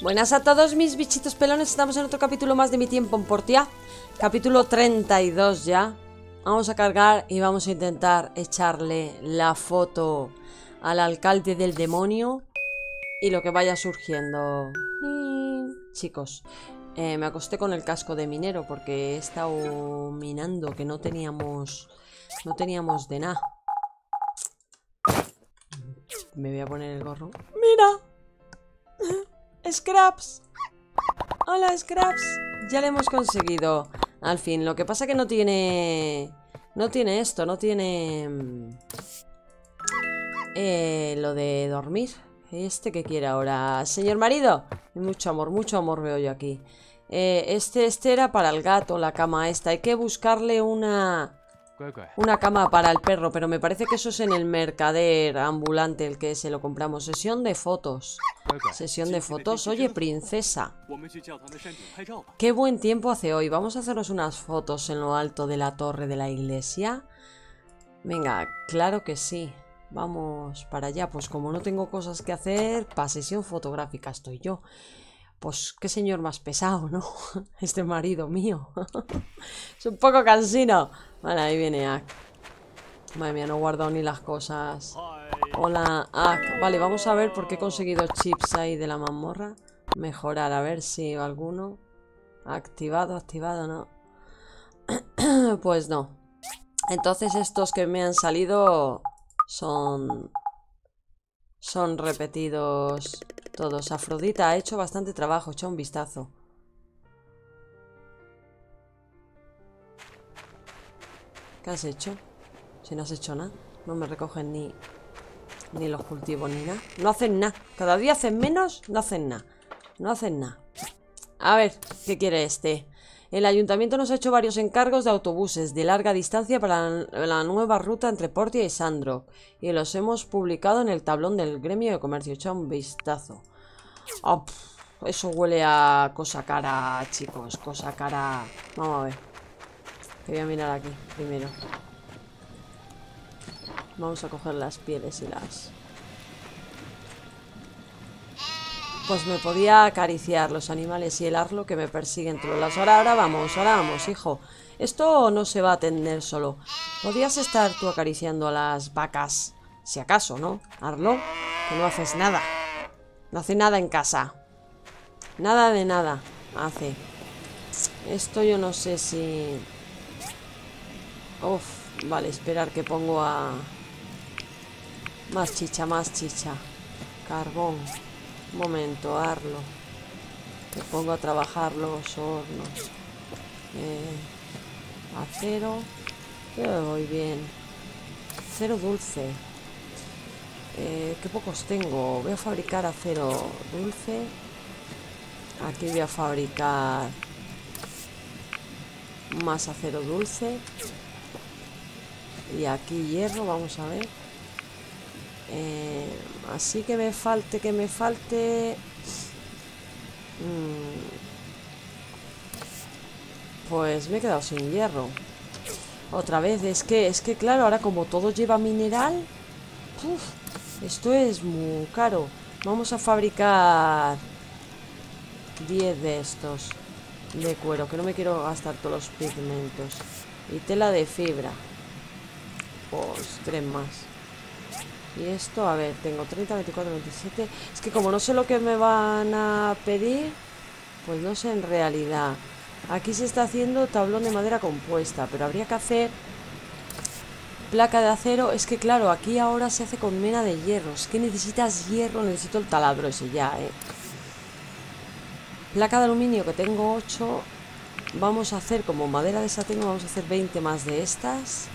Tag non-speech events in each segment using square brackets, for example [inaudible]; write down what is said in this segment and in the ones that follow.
Buenas a todos mis bichitos pelones, estamos en otro capítulo más de mi tiempo en Portia. Capítulo 32 ya. Vamos a cargar y vamos a intentar echarle la foto al alcalde del demonio Y lo que vaya surgiendo. Chicos, eh, me acosté con el casco de minero porque he estado minando que no teníamos... No teníamos de nada. Me voy a poner el gorro. ¡Mira! [laughs] Scraps. Hola, Scraps. Ya le hemos conseguido. Al fin. Lo que pasa que no tiene... No tiene esto, no tiene... Mm, eh, lo de dormir. ¿Este que quiere ahora? Señor marido. Mucho amor, mucho amor veo yo aquí. Eh, este, este era para el gato, la cama esta. Hay que buscarle una... Una cama para el perro, pero me parece que eso es en el mercader ambulante el que se lo compramos. Sesión de fotos. Sesión de fotos. Oye, princesa. Qué buen tiempo hace hoy. Vamos a hacernos unas fotos en lo alto de la torre de la iglesia. Venga, claro que sí. Vamos para allá. Pues como no tengo cosas que hacer, para sesión fotográfica estoy yo. Pues qué señor más pesado, ¿no? [laughs] Este marido mío. [laughs] es un poco cansino. Vale, ahí viene Ak. Madre mía, no he guardado ni las cosas. Hola, Ak. Vale, vamos a ver por qué he conseguido chips ahí de la mazmorra. Mejorar, a ver si alguno. Activado, activado, no. [clears throat] pues no. Entonces estos que me han salido son... Son repetidos todos. Afrodita ha hecho bastante trabajo, echa un vistazo. ¿Qué has hecho? Si no has hecho nada. No me recogen ni, ni los cultivos ni nada. No hacen nada. Cada día hacen menos, no hacen nada. No hacen nada. A ver, ¿qué quiere este? El ayuntamiento nos ha hecho varios encargos de autobuses de larga distancia para la nueva ruta entre Portia y Sandro. Y los hemos publicado en el tablón del gremio de comercio. Echa un vistazo. Oh, eso huele a cosa cara, chicos. Cosa cara. Vamos a ver. Voy a mirar aquí primero. Vamos a coger las pieles y las... Pues me podía acariciar los animales y el arlo que me persiguen todos los... Ahora, ahora vamos, ahora vamos, hijo. Esto no se va a atender solo. Podrías estar tú acariciando a las vacas. Si acaso, ¿no? Arlo, que no haces nada. No hace nada en casa. Nada de nada hace. Esto yo no sé si... Vale, esperar que pongo a... Más chicha, más chicha. Carbón. Un momento, Arlo. Me pongo a trabajar los hornos. Eh, acero. Yo voy bien. Acero dulce. Eh, ¿Qué pocos tengo? Voy a fabricar acero dulce. Aquí voy a fabricar más acero dulce. Y aquí hierro, vamos a ver. Eh, así que me falte, que me falte... Mm, pues me he quedado sin hierro. Otra vez, es que, es que claro, ahora como todo lleva mineral... esto es muy caro. Vamos a fabricar 10 de estos de cuero, que no me quiero gastar todos los pigmentos. Y tela de fibra. Tres más. Y esto, a ver, tengo 30, 24, 27. Es que como no sé lo que me van a pedir, pues no sé en realidad. Aquí se está haciendo tablón de madera compuesta, pero habría que hacer placa de acero. Es que claro, aquí ahora se hace con mena de hierro. Es que necesitas hierro, necesito el taladro ese ya, eh. Placa de aluminio que tengo 8. Vamos a hacer como madera de esa tengo, vamos a hacer 20 más de estas.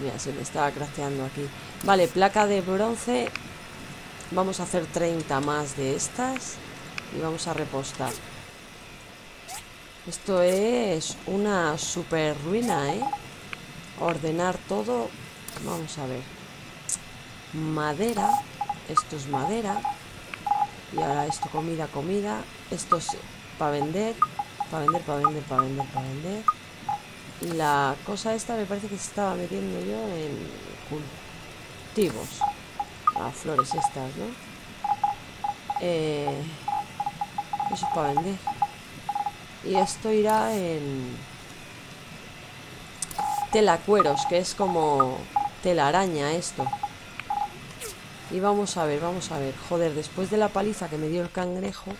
Mira, se me estaba crafteando aquí. Vale, placa de bronce. Vamos a hacer 30 más de estas. Y vamos a repostar. Esto es una super ruina, ¿eh? Ordenar todo. Vamos a ver. Madera. Esto es madera. Y ahora esto comida, comida. Esto es para vender. Para vender, para vender, para vender, para vender. La cosa esta me parece que se estaba metiendo yo en cultivos. Las flores estas, ¿no? Eh, eso es para vender. Y esto irá en telacueros, que es como telaraña esto. Y vamos a ver, vamos a ver. Joder, después de la paliza que me dio el cangrejo,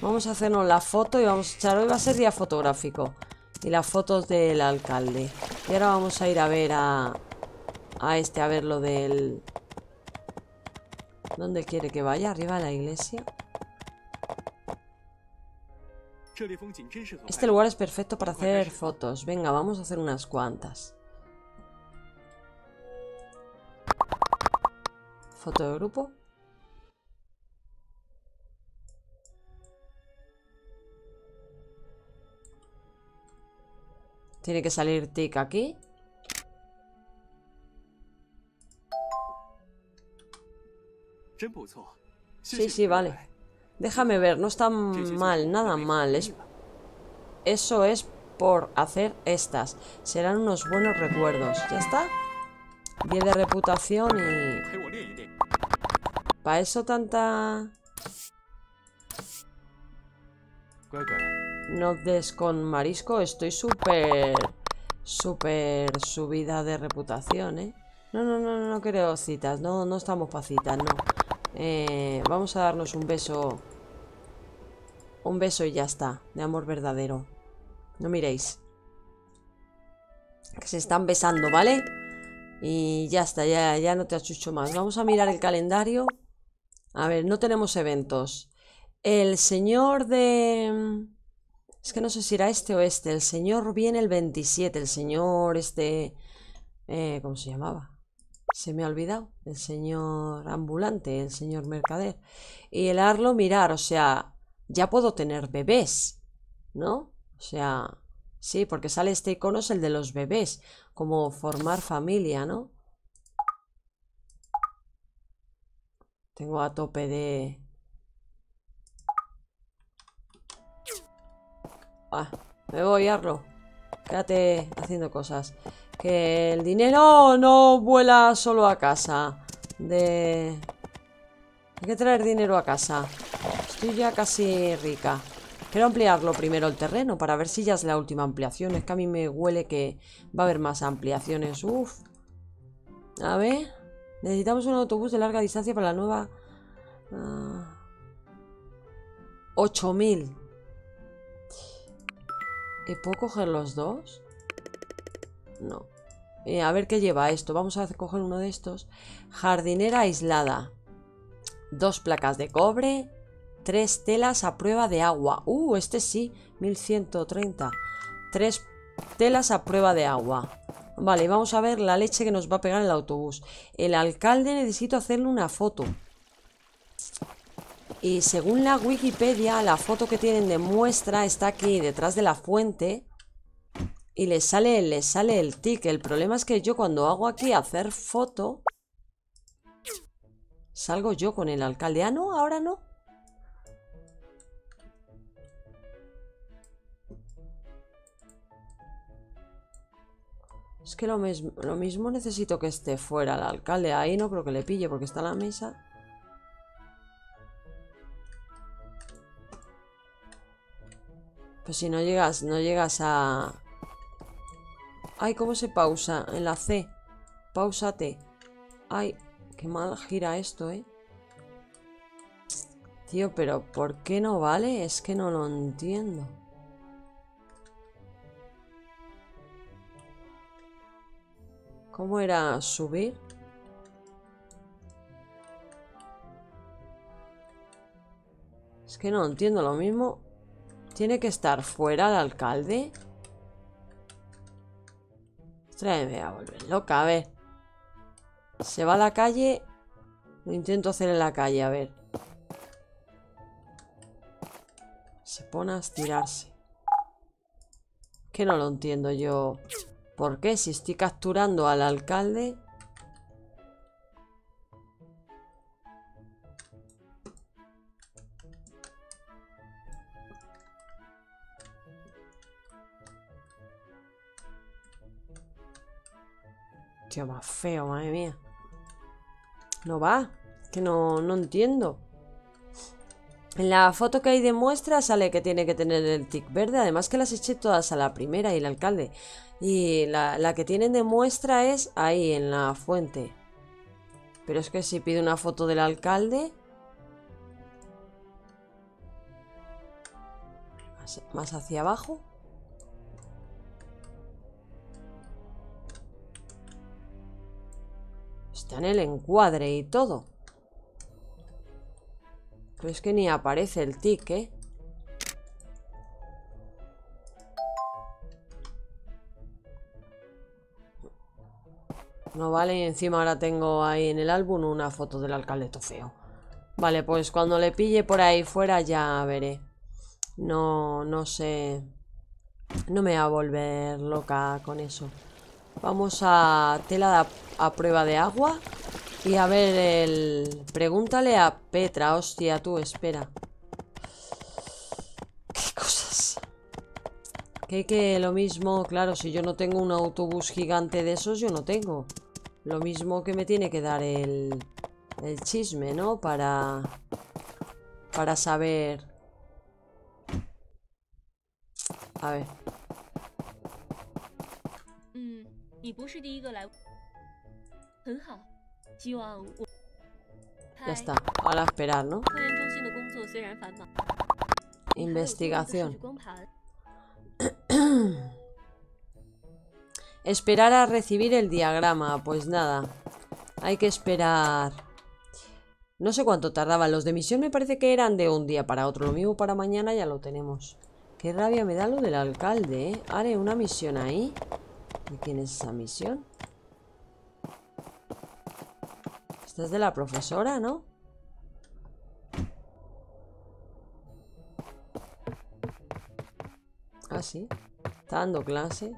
vamos a hacernos la foto y vamos a echar... Hoy va a ser día fotográfico. Y las fotos del alcalde. Y ahora vamos a ir a ver a... A este, a ver lo del... ¿Dónde quiere que vaya? ¿Arriba de la iglesia? Este lugar es perfecto para hacer fotos. Venga, vamos a hacer unas cuantas. Foto de grupo. Tiene que salir tic aquí. Sí, sí, vale. Déjame ver, no está mal, nada mal. Es... Eso es por hacer estas. Serán unos buenos recuerdos. ¿Ya está? 10 de reputación y... ¿Para eso tanta...? No des con marisco. Estoy súper... Súper subida de reputación, ¿eh? No, no, no, no, creo citas. No, no estamos para citas, no. Eh, vamos a darnos un beso. Un beso y ya está. De amor verdadero. No miréis. Que se están besando, ¿vale? Y ya está, ya, ya no te achucho más. Vamos a mirar el calendario. A ver, no tenemos eventos. El señor de... Es que no sé si era este o este. El señor viene el 27. El señor este... Eh, ¿Cómo se llamaba? Se me ha olvidado. El señor ambulante, el señor mercader. Y el Arlo, mirar, o sea, ya puedo tener bebés, ¿no? O sea, sí, porque sale este icono, es el de los bebés, como formar familia, ¿no? Tengo a tope de... Ah, me voy, Arlo. Quédate haciendo cosas. Que el dinero no vuela solo a casa. De... Hay que traer dinero a casa. Estoy ya casi rica. Quiero ampliarlo primero el terreno para ver si ya es la última ampliación. Es que a mí me huele que va a haber más ampliaciones. Uf. A ver. Necesitamos un autobús de larga distancia para la nueva... 8000. Ah, ¿Y puedo coger los dos? No. Eh, a ver qué lleva esto. Vamos a coger uno de estos. Jardinera aislada. Dos placas de cobre. Tres telas a prueba de agua. Uh, este sí. 1130. Tres telas a prueba de agua. Vale, vamos a ver la leche que nos va a pegar el autobús. El alcalde necesito hacerle una foto. Y según la Wikipedia, la foto que tienen de muestra está aquí detrás de la fuente y le sale, le sale el tic. El problema es que yo cuando hago aquí hacer foto, salgo yo con el alcalde. Ah, no, ahora no. Es que lo mismo, lo mismo necesito que esté fuera el alcalde. Ahí no creo que le pille porque está la mesa. Pues si no llegas, no llegas a, Ay, ¿cómo se pausa? En la C. Pausate. Ay, qué mal gira esto, ¿eh? Tío, pero ¿por qué no vale? Es que no lo entiendo. ¿Cómo era subir? Es que no entiendo lo mismo. ¿Tiene que estar fuera el alcalde? me voy a volver loca, a ver. Se va a la calle. Lo intento hacer en la calle, a ver. Se pone a estirarse. Que no lo entiendo yo. ¿Por qué? Si estoy capturando al alcalde... Tío, más feo, madre mía. No va. Que no, no entiendo. En la foto que hay de muestra sale que tiene que tener el tic verde. Además que las eché todas a la primera y el alcalde. Y la, la que tienen de muestra es ahí, en la fuente. Pero es que si pido una foto del alcalde... Más hacia abajo. Está en el encuadre y todo. Pero es que ni aparece el tic, ¿eh? No vale, y encima ahora tengo ahí en el álbum una foto del alcalde feo. Vale, pues cuando le pille por ahí fuera ya veré. No, no sé. No me va a volver loca con eso. Vamos a tela a prueba de agua. Y a ver, el... Pregúntale a Petra, hostia, tú, espera. ¿Qué cosas? Que que lo mismo, claro, si yo no tengo un autobús gigante de esos, yo no tengo. Lo mismo que me tiene que dar el, el chisme, ¿no? Para, para saber... A ver. Ya está, ahora esperar, ¿no? Investigación. [clears throat] Esperar a recibir el diagrama. Pues nada. Hay que esperar. No sé cuánto tardaban. Los de misión me parece que eran de un día para otro. Lo mismo para mañana ya lo tenemos. Qué rabia me da lo del alcalde, ¿eh? Haré una misión ahí. ¿De quién es esa misión? Esta es de la profesora, ¿no? Ah, sí. Está dando clase.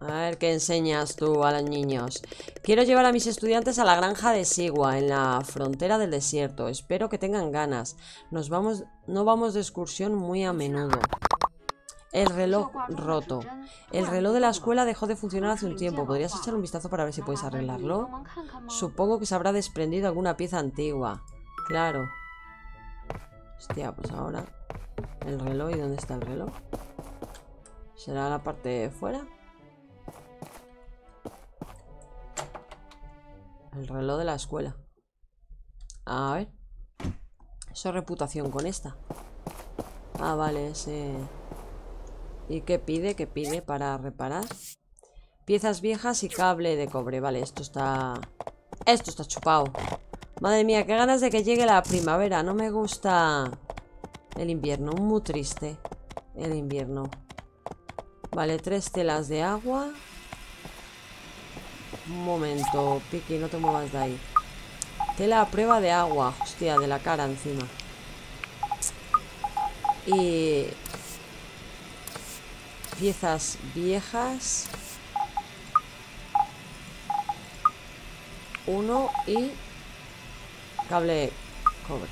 A ver qué enseñas tú a los niños. Quiero llevar a mis estudiantes a la granja de Sigua, en la frontera del desierto. Espero que tengan ganas. Nos vamos, no vamos de excursión muy a menudo. El reloj roto. El reloj de la escuela dejó de funcionar hace un tiempo. ¿Podrías echar un vistazo para ver si puedes arreglarlo? Supongo que se habrá desprendido alguna pieza antigua. Claro. Hostia, pues ahora... El reloj, ¿y dónde está el reloj? ¿Será la parte de fuera? El reloj de la escuela. A ver. Eso reputación con esta. Ah, vale, ese... ¿Y qué pide? ¿Qué pide para reparar? Piezas viejas y cable de cobre. Vale, esto está... Esto está chupado. Madre mía, qué ganas de que llegue la primavera. No me gusta el invierno. Muy triste el invierno. Vale, tres telas de agua. Un momento, Piki, no te muevas de ahí. Tela a prueba de agua. Hostia, de la cara encima. Y... Piezas viejas. Uno y... Cable cobre.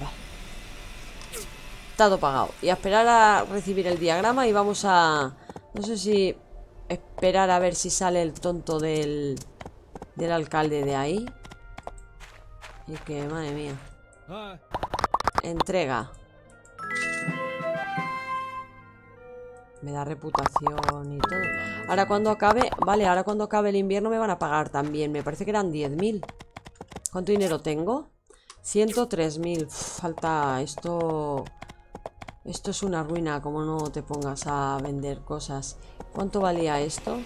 Vale. Todo pagado. Y a esperar a recibir el diagrama y vamos a no sé si esperar a ver si sale el tonto del, del alcalde de ahí. Y que, madre mía. Entrega. Me da reputación y todo. Ahora cuando acabe... Vale, ahora cuando acabe el invierno me van a pagar también. Me parece que eran 10.000. ¿Cuánto dinero tengo? 103.000. Falta esto... Esto es una ruina, como no te pongas a vender cosas. ¿Cuánto valía esto?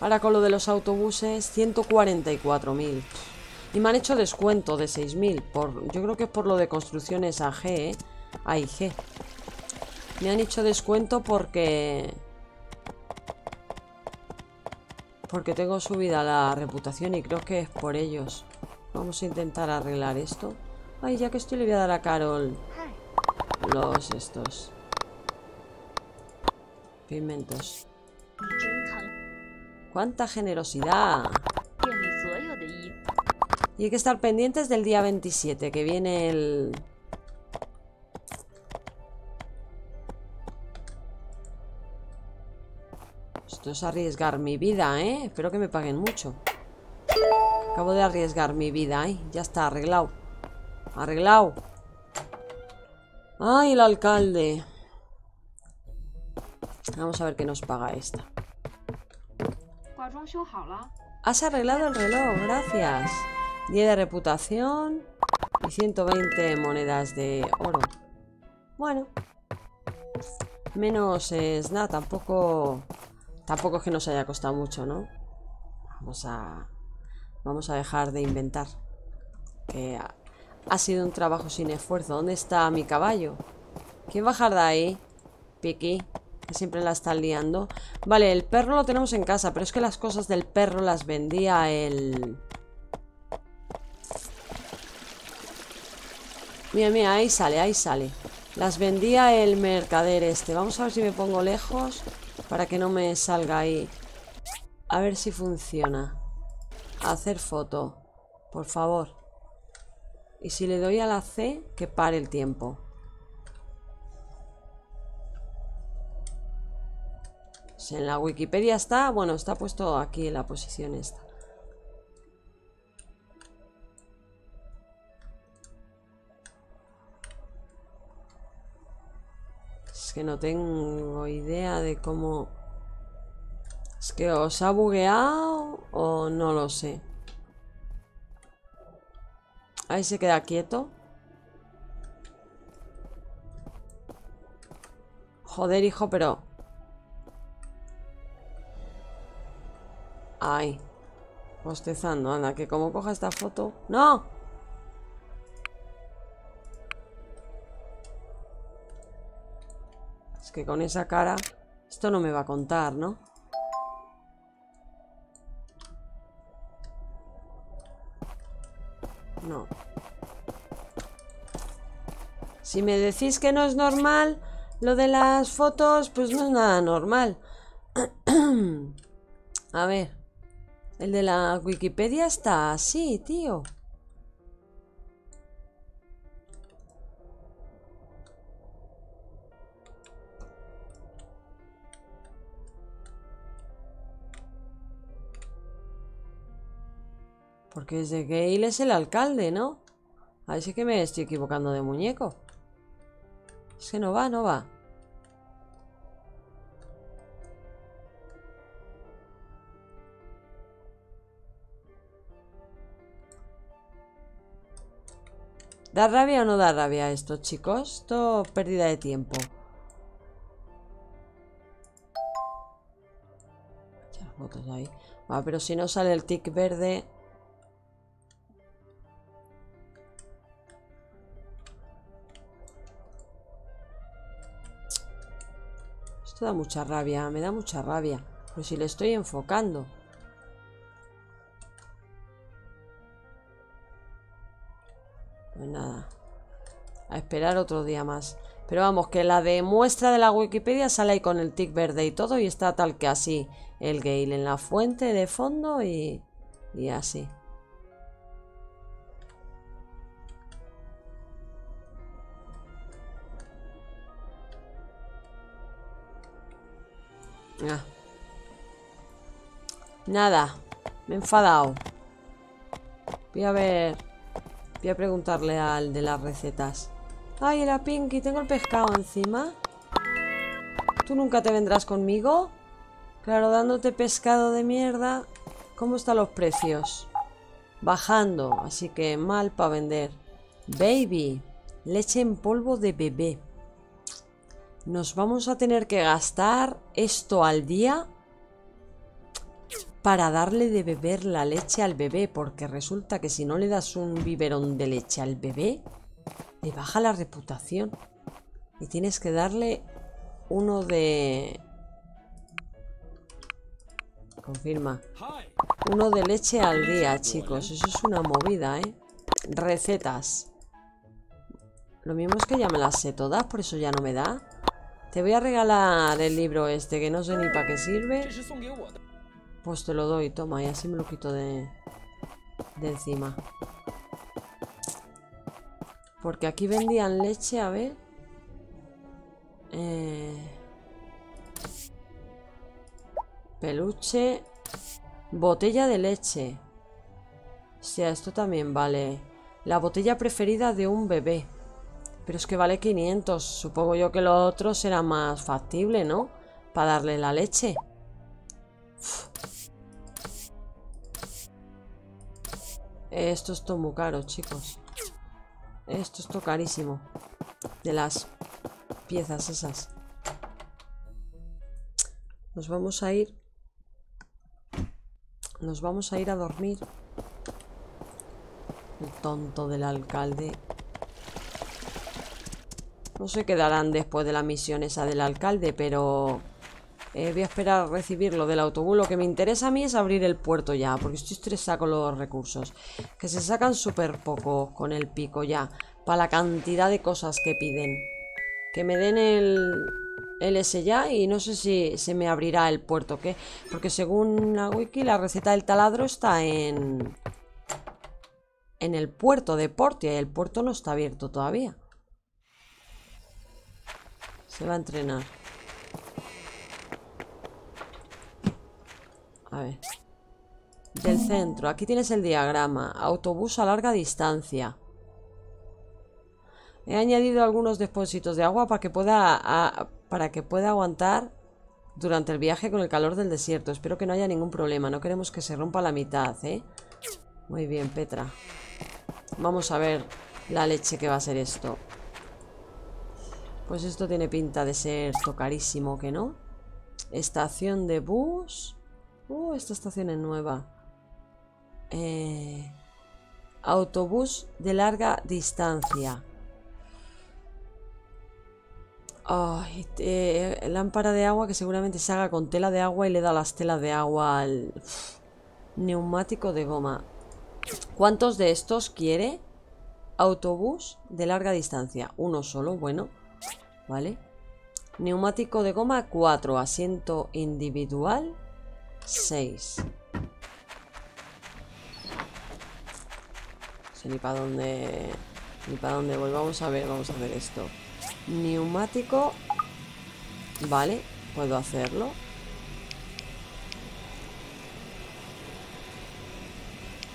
Ahora con lo de los autobuses, 144.000. Y me han hecho descuento de 6.000. Por, yo creo que es por lo de construcciones AG, ¿eh? AIG. Me han hecho descuento porque... Porque tengo subida la reputación y creo que es por ellos. Vamos a intentar arreglar esto. Ay, ya que estoy le voy a dar a Carol los estos. Pigmentos. ¡Cuánta generosidad! Y hay que estar pendientes del día 27, que viene el... Esto es arriesgar mi vida, ¿eh? Espero que me paguen mucho. Acabo de arriesgar mi vida, ¿eh? Ya está, arreglado. Arreglado. ¡Ay, el alcalde! Vamos a ver qué nos paga esta. Has arreglado el reloj, gracias. 10 de reputación y 120 monedas de oro. Bueno. Menos es nada, tampoco... Tampoco es que nos haya costado mucho, ¿no? Vamos a... Vamos a dejar de inventar. Que ha, sido un trabajo sin esfuerzo. ¿Dónde está mi caballo? ¿Quién bajar de ahí? Piki. Que siempre la está liando. Vale, el perro lo tenemos en casa. Pero es que las cosas del perro las vendía el... Mira, mira, ahí sale, ahí sale. Las vendía el mercader este. Vamos a ver si me pongo lejos para que no me salga ahí. A ver si funciona. Hacer foto. Por favor. Y si le doy a la C, que pare el tiempo. Si en la Wikipedia está, bueno, está puesto aquí en la posición esta. Que no tengo idea de cómo... Es que os ha bugueado o no lo sé. Ahí se queda quieto. Joder, hijo, pero... Ay. Postezando, anda, que como coja esta foto... ¡No! Que con esa cara esto no me va a contar, ¿no? No. Si me decís que no es normal lo de las fotos, pues no es nada normal. [clears throat] a ver. El de la Wikipedia está así, tío. Porque desde Gale es el alcalde, ¿no? A ver si que me estoy equivocando de muñeco. Es que no va, no va. ¿Da rabia o no da rabia esto, chicos? Esto pérdida de tiempo. fotos ahí. Ah, pero si no sale el tic verde... Esto da mucha rabia, me da mucha rabia. Pero si le estoy enfocando. Pues nada. A esperar otro día más. Pero vamos, que la de muestra de la Wikipedia sale ahí con el tic verde y todo. Y está tal que así el Gale en la fuente de fondo y, y así. Ah. Nada. Me he enfadado. Voy a ver... Voy a preguntarle al de las recetas. Ay, era Pinky. Tengo el pescado encima. ¿Tú nunca te vendrás conmigo? Claro, dándote pescado de mierda. ¿Cómo están los precios? Bajando. Así que mal para vender. Baby. Leche en polvo de bebé. Nos vamos a tener que gastar esto al día para darle de beber la leche al bebé, porque resulta que si no le das un biberón de leche al bebé, le baja la reputación. Y tienes que darle uno de... Confirma. Uno de leche al día, chicos. Eso es una movida, ¿eh? Recetas. Lo mismo es que ya me las sé todas, por eso ya no me da. Te voy a regalar el libro este, que no sé ni para qué sirve. Pues te lo doy, toma, y así me lo quito de, de encima. Porque aquí vendían leche, a ver. Eh, peluche. Botella de leche. Hostia, esto también vale. La botella preferida de un bebé. Pero es que vale 500. Supongo yo que lo otro será más factible, ¿no? Para darle la leche. Esto es todo muy caro, chicos. Esto es todo carísimo. De las piezas esas. Nos vamos a ir. Nos vamos a ir a dormir. El tonto del alcalde. No sé qué darán después de la misión esa del alcalde, pero... Eh, voy a esperar a recibir lo del autobús. Lo que me interesa a mí es abrir el puerto ya, porque estoy estresada con los recursos. Que se sacan súper poco con el pico ya, para la cantidad de cosas que piden. Que me den el, el S ya y no sé si se me abrirá el puerto, ¿qué? Porque según la wiki la receta del taladro está en... En el puerto de Portia y el puerto no está abierto todavía. Se va a entrenar. A ver. Del centro. Aquí tienes el diagrama. Autobús a larga distancia. He añadido algunos depósitos de agua para que pueda, para que pueda aguantar durante el viaje con el calor del desierto. Espero que no haya ningún problema. No queremos que se rompa la mitad, ¿eh? Muy bien, Petra. Vamos a ver la leche que va a ser esto. Pues esto tiene pinta de ser esto carísimo, ¿que no? Estación de bus. Uh, esta estación es nueva. Eh, autobús de larga distancia. Ay, lámpara de agua que seguramente se haga con tela de agua y le da las telas de agua al neumático de goma. ¿Cuántos de estos quiere? Autobús de larga distancia. Uno solo, bueno. ¿Vale? Neumático de goma 4, asiento individual 6. No sé ni para dónde... Ni para dónde voy. Vamos a ver, vamos a ver esto. Neumático. Vale, puedo hacerlo.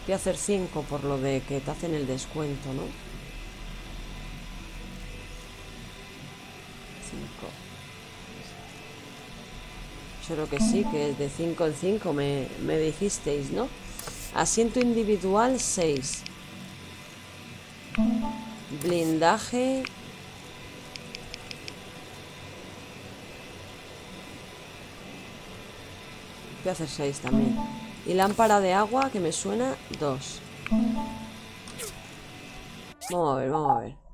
Voy a hacer 5 por lo de que te hacen el descuento, ¿no? Yo creo que sí, que es de 5 en 5, me, me dijisteis, ¿no? Asiento individual 6. Blindaje. Voy a hacer 6 también. Y lámpara de agua que me suena 2. Vamos a ver, vamos a ver.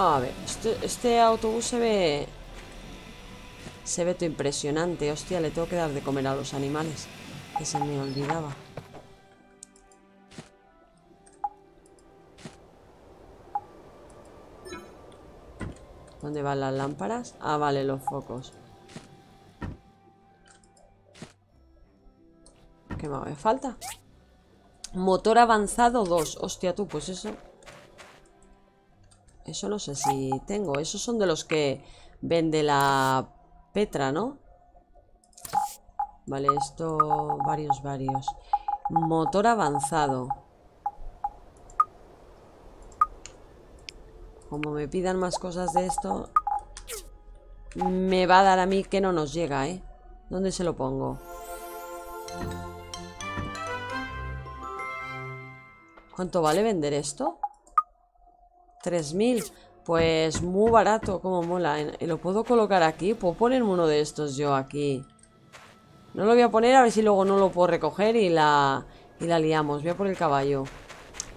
A ver, este, este, autobús se ve... Se ve todo impresionante. Hostia, le tengo que dar de comer a los animales. Que se me olvidaba. ¿Dónde van las lámparas? Ah, vale, los focos. ¿Qué más me falta? Motor avanzado 2. Hostia, tú, pues eso... Eso no sé si tengo. Esos son de los que vende la Petra, ¿no? Vale, esto... Varios, varios. Motor avanzado. Como me pidan más cosas de esto... Me va a dar a mí que no nos llega, ¿eh? ¿Dónde se lo pongo? ¿Cuánto vale vender esto? 3000. Pues muy barato, como mola. ¿Y lo puedo colocar aquí? ¿Puedo ponerme uno de estos yo aquí? No lo voy a poner a ver si luego no lo puedo recoger y la, y la liamos. Voy a por el caballo.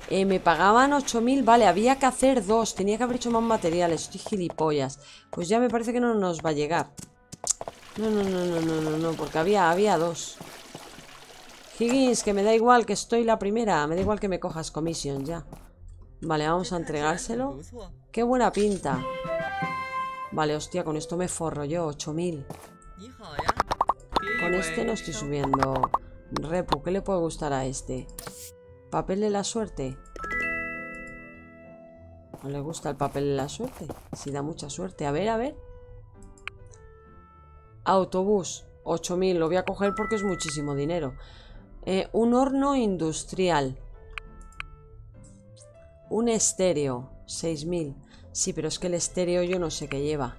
Eh, me pagaban 8000, vale, había que hacer dos. Tenía que haber hecho más materiales. Estoy gilipollas. Pues ya me parece que no nos va a llegar. No, no, no, no, no, no, no, porque había, había dos. Higgins, que me da igual que estoy la primera. Me da igual que me cojas comisión ya. Vale, vamos a entregárselo. ¡Qué buena pinta! Vale, hostia, con esto me forro yo, 8000. Con este no estoy subiendo. Repu, ¿qué le puede gustar a este? ¿Papel de la suerte? ¿No le gusta el papel de la suerte? Si da mucha suerte. A ver, a ver. Autobús. 8000, lo voy a coger porque es muchísimo dinero. Eh, un horno industrial. Un estéreo, 6000. Sí, pero es que el estéreo yo no sé qué lleva.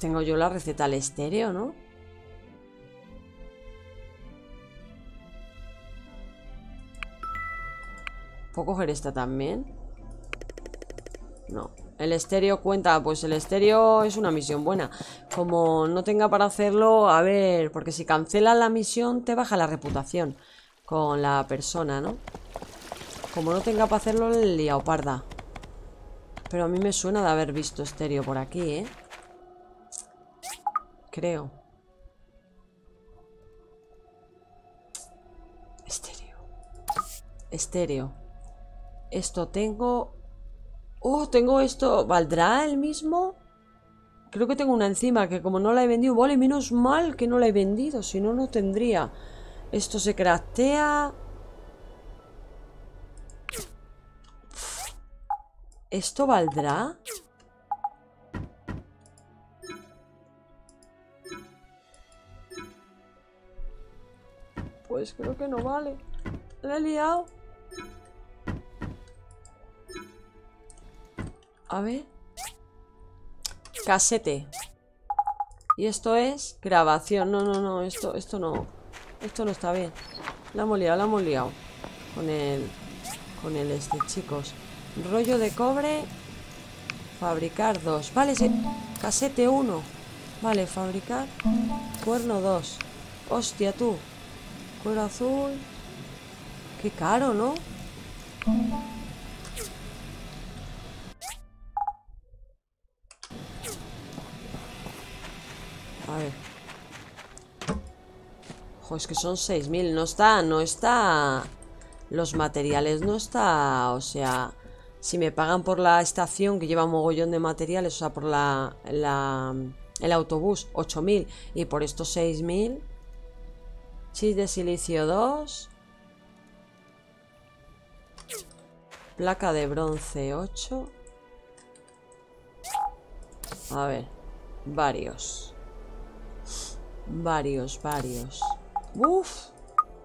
Tengo yo la receta al estéreo, ¿no? ¿Puedo coger esta también? No. El estéreo cuenta, pues el estéreo es una misión buena. Como no tenga para hacerlo, a ver, porque si cancelas la misión te baja la reputación con la persona, ¿no? Como no tenga para hacerlo, le liado parda. Pero a mí me suena de haber visto estéreo por aquí, ¿eh? Creo. Estéreo. Estéreo. Esto tengo... Oh, tengo esto. ¿Valdrá el mismo? Creo que tengo una encima que como no la he vendido... Vale, menos mal que no la he vendido. Si no, no tendría. Esto se craftea... ¿Esto valdrá? Pues creo que no vale. La he liado. A ver. Casete. Y esto es grabación. No, no, no. Esto, esto no. Esto no está bien. La hemos liado, la hemos liado. Con el. Con el este, chicos. Rollo de cobre. Fabricar dos. Vale, casete uno. Vale, fabricar. Cuerno dos. Hostia, tú. Cuero azul. Qué caro, ¿no? A ver. Ojo, es que son 6.000. No está, no está... Los materiales no está... O sea... Si me pagan por la estación que lleva mogollón de materiales, o sea, por la... el autobús, 8.000. Y por estos 6.000... Chis de silicio 2. Placa de bronce 8. A ver. Varios. Varios, varios. Uf.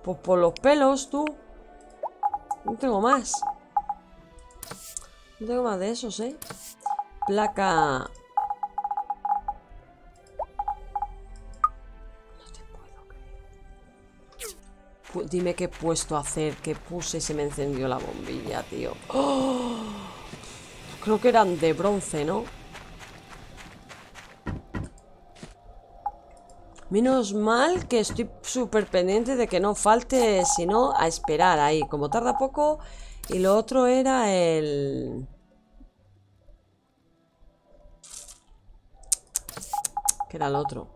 Pues por los pelos, tú. No tengo más. No tengo más de esos, ¿eh? Placa... No te puedo creer. Dime qué he puesto a hacer, que puse y se me encendió la bombilla, tío. ¡Oh! Creo que eran de bronce, ¿no? Menos mal que estoy súper pendiente de que no falte, sino a esperar ahí. Como tarda poco. Y lo otro era el... ¿Qué era el otro?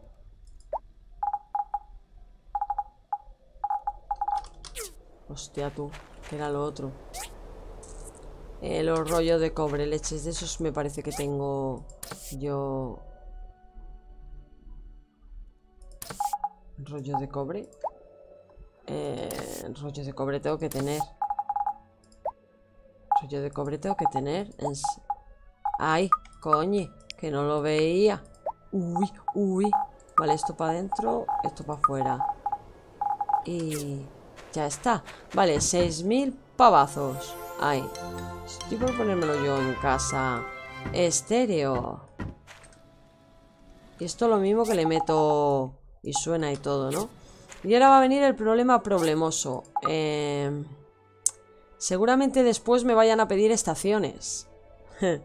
Hostia tú, ¿qué era lo otro? Eh, los rollos de cobre, leches de esos me parece que tengo yo Rollo de cobre. Eh, rollo de cobre tengo que tener. Rollo de cobre tengo que tener. Ay, coño, que no lo veía. Uy, uy. Vale, esto para adentro, esto para afuera. Y ya está. Vale, 6.000 pavazos. Ay, estoy por ponérmelo yo en casa. Estéreo. Y esto lo mismo que le meto y suena y todo, ¿no? Y ahora va a venir el problema problemoso. Eh, seguramente después me vayan a pedir estaciones. [laughs] ¡Qué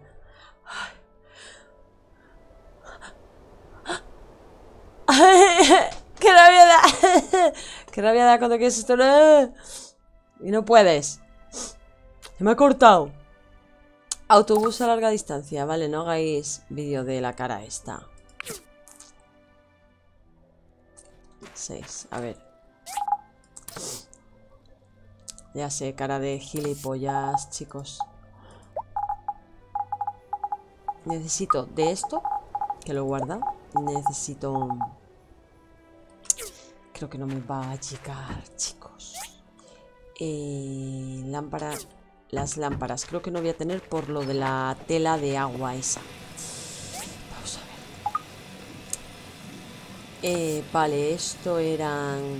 rabia da! [laughs] ¡Qué rabia da cuando quieres esto! Y no puedes. Se me ha cortado. Autobús a larga distancia. Vale, no hagáis vídeo de la cara esta. 6. A ver. Ya sé, cara de gilipollas, chicos. Necesito de esto, que lo guarda. Necesito... Creo que no me va a llegar, chicos. Eh, lámpara... Las lámparas. Creo que no voy a tener por lo de la tela de agua esa. Vamos a ver. Eh, vale, esto eran...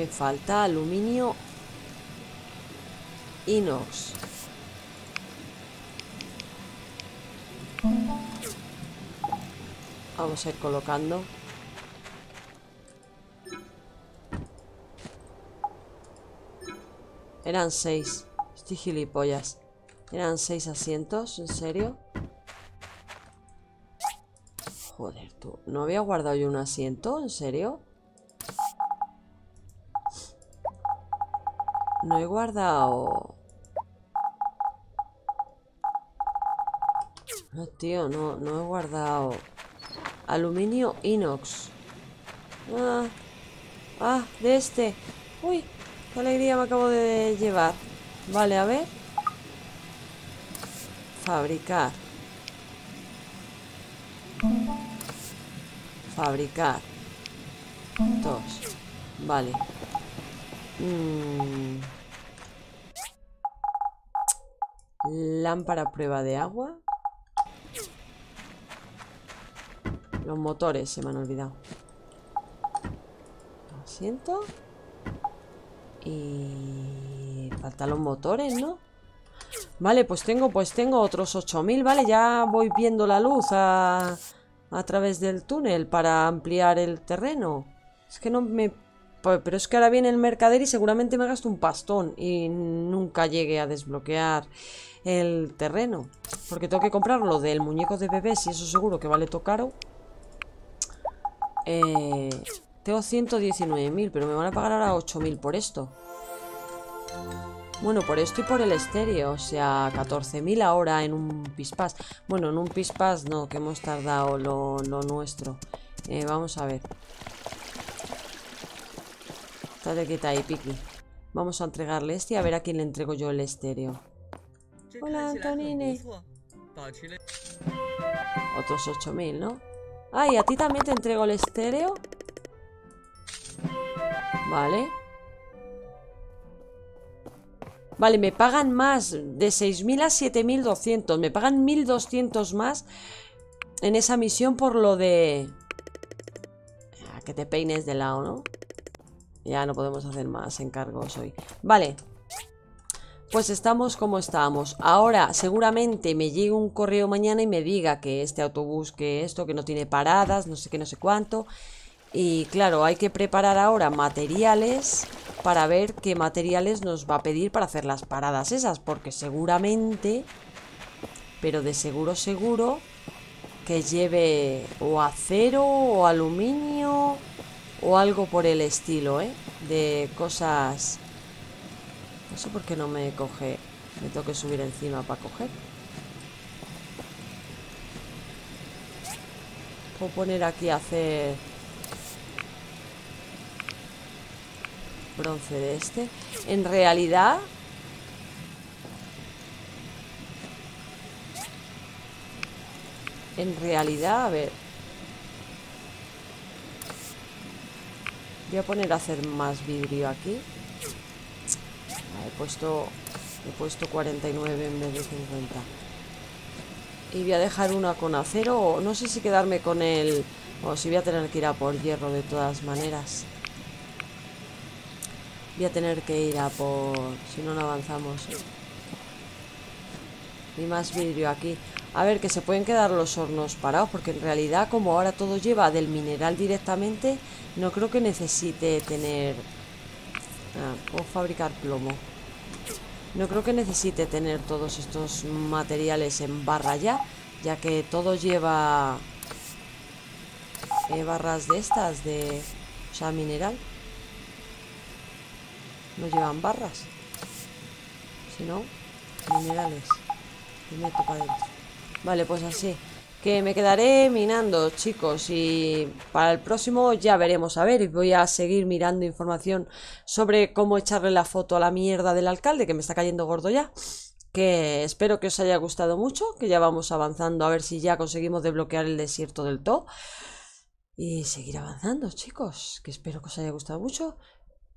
me falta? Aluminio inox. Vamos a ir colocando. Eran seis. Estoy gilipollas. Eran seis asientos, ¿en serio? Joder, tú. ¿No había guardado yo un asiento? ¿En serio? No he guardado... No, tío, no, no he guardado... Aluminio inox. Ah, ah, de este. Uy, qué alegría me acabo de llevar. Vale, a ver. Fabricar. Fabricar. Dos. Vale. Mm. Lámpara prueba de agua. Los motores se me han olvidado. Asiento. Y... Faltan los motores, ¿no? Vale, pues tengo, pues tengo otros 8000, ¿vale? Ya voy viendo la luz a, a través del túnel para ampliar el terreno. Es que no me... Pero es que ahora viene el mercader y seguramente me gasto un pastón y nunca llegue a desbloquear el terreno. Porque tengo que comprarlo del muñeco de bebés y eso seguro que vale todo caro. Eh, tengo 119.000, pero me van a pagar ahora 8.000 por esto. Bueno, por esto y por el estéreo, o sea, 14.000 ahora en un pispas. Bueno, en un pispas no, que hemos tardado lo, nuestro. Eh, vamos a ver. Estate quieta ahí, Piki. Vamos a entregarle este y a ver a quién le entrego yo el estéreo. Hola, Antonine. Otros 8.000, ¿no? Ah, ¿y a ti también te entrego el estéreo? Vale. Vale, me pagan más de 6.000 a 7.200. Me pagan 1.200 más en esa misión por lo de... Ah, que te peines de lado, ¿no? Ya no podemos hacer más encargos hoy. Vale. Pues estamos como estamos. Ahora seguramente me llegue un correo mañana y me diga que este autobús, que esto, que no tiene paradas, no sé qué, no sé cuánto. Y claro, hay que preparar ahora materiales para ver qué materiales nos va a pedir para hacer las paradas esas. Porque seguramente, pero de seguro seguro, que lleve o acero o aluminio o algo por el estilo, ¿eh? De cosas no sé por qué no me coge. Me tengo que subir encima para coger. Puedo poner aquí a hacer bronce de este. En realidad... En realidad, a ver... Voy a poner a hacer más vidrio aquí. He puesto, he puesto 49 en vez de 50. Y voy a dejar una con acero. O no sé si quedarme con el... O si voy a tener que ir a por hierro de todas maneras. Voy a tener que ir a por... Si no, no avanzamos. Y más vidrio aquí. A ver, que se pueden quedar los hornos parados. Porque en realidad, como ahora todo lleva del mineral directamente, no creo que necesite tener... Ah, puedo fabricar plomo. No creo que necesite tener todos estos materiales en barra ya, ya que todo lleva eh, barras de estas, de... O sea, mineral. No llevan barras. Si no, minerales. Y meto para adentro. Vale, pues así. Que me quedaré minando, chicos. Y para el próximo ya veremos. A ver, voy a seguir mirando información sobre cómo echarle la foto a la mierda del alcalde, que me está cayendo gordo ya. Que espero que os haya gustado mucho, que ya vamos avanzando a ver si ya conseguimos desbloquear el desierto del todo. y seguir avanzando, chicos. Que espero que os haya gustado mucho.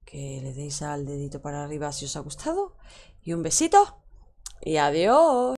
Que le deis al dedito para arriba si os ha gustado. Y un besito. Y adiós.